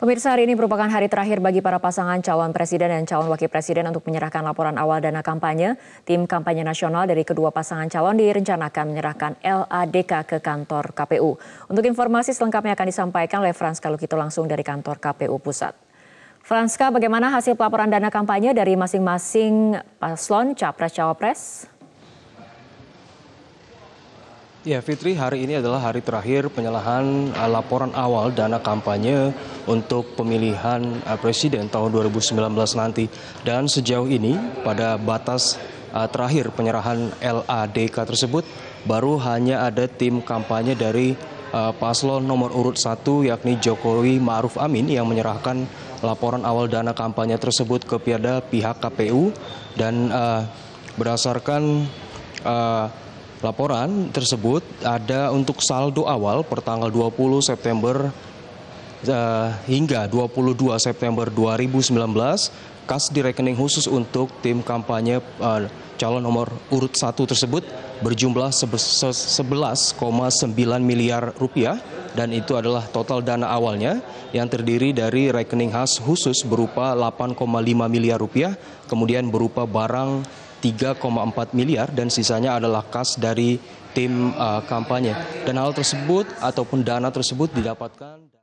Pemirsa hari ini merupakan hari terakhir bagi para pasangan calon presiden dan calon wakil presiden untuk menyerahkan laporan awal dana kampanye. Tim kampanye nasional dari kedua pasangan calon direncanakan menyerahkan LADK ke kantor KPU. Untuk informasi selengkapnya akan disampaikan oleh Frans Kalukito langsung dari kantor KPU Pusat. Franska, bagaimana hasil pelaporan dana kampanye dari masing-masing paslon capres-cawapres? Ya Fitri, hari ini adalah hari terakhir penyerahan uh, laporan awal dana kampanye untuk pemilihan uh, presiden tahun 2019 nanti. Dan sejauh ini pada batas uh, terakhir penyerahan LADK tersebut baru hanya ada tim kampanye dari paslon nomor urut 1 yakni Jokowi Ma'ruf Amin yang menyerahkan laporan awal dana kampanye tersebut kepada pihak KPU dan berdasarkan Laporan tersebut ada untuk saldo awal per tanggal 20 September uh, hingga 22 September 2019 kas di rekening khusus untuk tim kampanye uh, calon nomor urut 1 tersebut berjumlah 11,9 miliar rupiah dan itu adalah total dana awalnya yang terdiri dari rekening khas khusus berupa 8,5 miliar rupiah kemudian berupa barang 3,4 miliar dan sisanya adalah kas dari tim uh, kampanye. Dan hal tersebut ataupun dana tersebut didapatkan